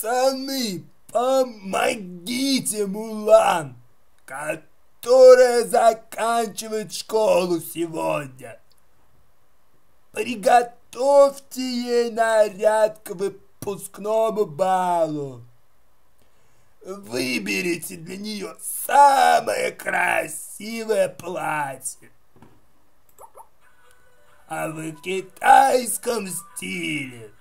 Пацаны, помогите Мулан, которая заканчивает школу сегодня. Приготовьте ей наряд к выпускному балу. Выберите для нее самое красивое платье. А в китайском стиле.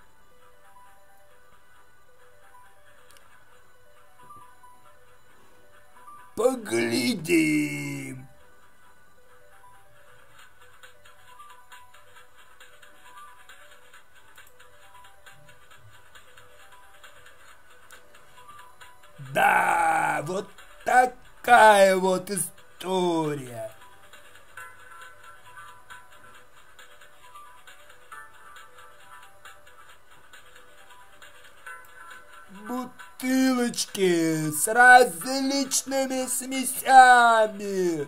Поглядим. Да, вот такая вот история. Бутылочки с различными смесями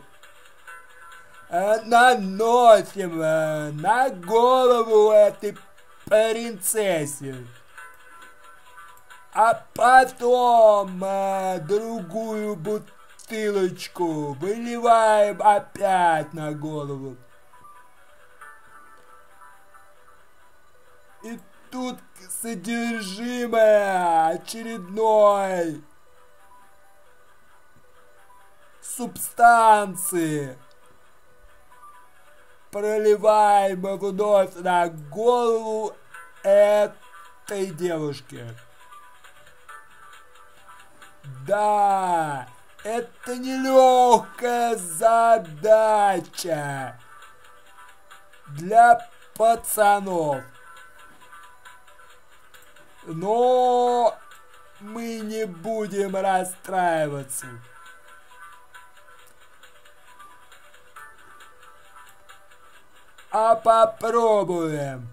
наносим на голову этой принцессе а потом э, другую бутылочку выливаем опять на голову. И тут содержимое очередной субстанции проливаем вновь на голову этой девушки. Да, это нелегкая задача для пацанов. Но мы не будем расстраиваться. А попробуем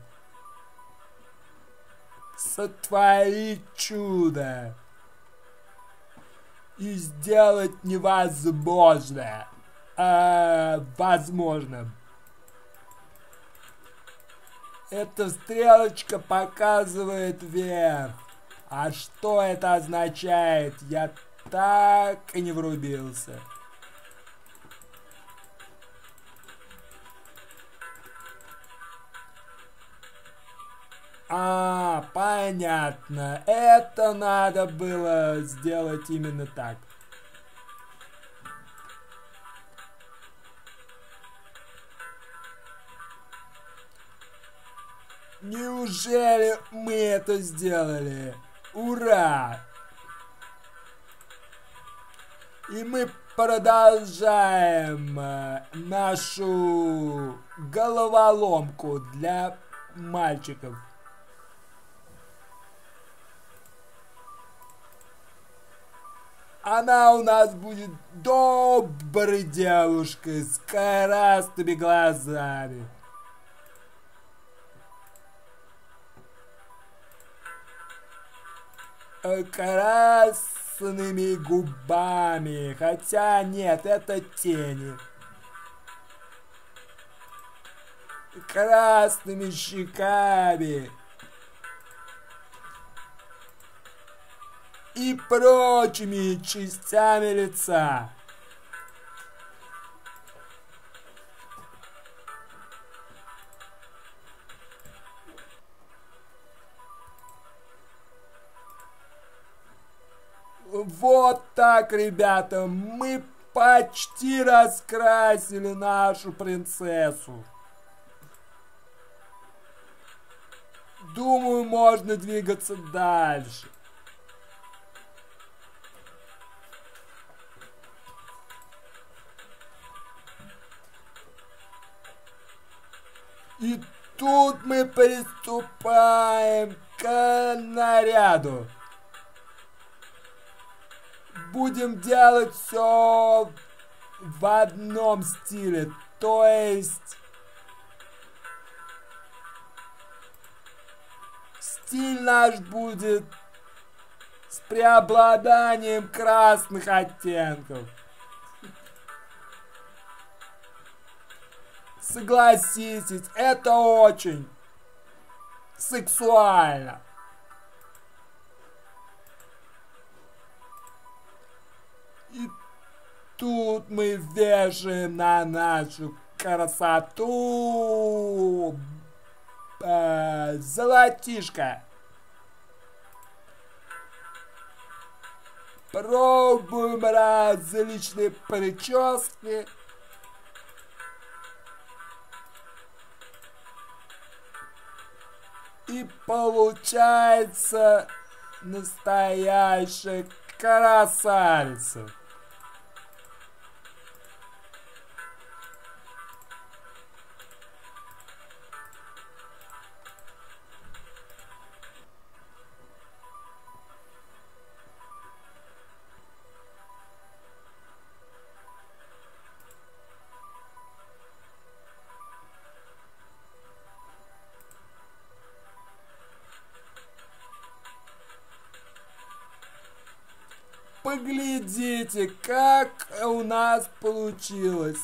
сотворить чудо и сделать невозможное э, возможным. Эта стрелочка показывает вверх. А что это означает? Я так и не врубился. А, понятно. Это надо было сделать именно так. Неужели мы это сделали? Ура! И мы продолжаем э, нашу головоломку для мальчиков. Она у нас будет доброй девушкой с красными глазами. Красными губами. Хотя нет, это тени. Красными щеками. и прочими частями лица. Вот так, ребята, мы почти раскрасили нашу принцессу. Думаю, можно двигаться дальше. И тут мы приступаем к наряду. Будем делать все в одном стиле, то есть стиль наш будет с преобладанием красных оттенков. Согласитесь, это очень сексуально. Тут мы вешаем на нашу красоту э, золотишко. Пробуем различные прически. И получается настоящая красавица. Поглядите, как у нас получилось.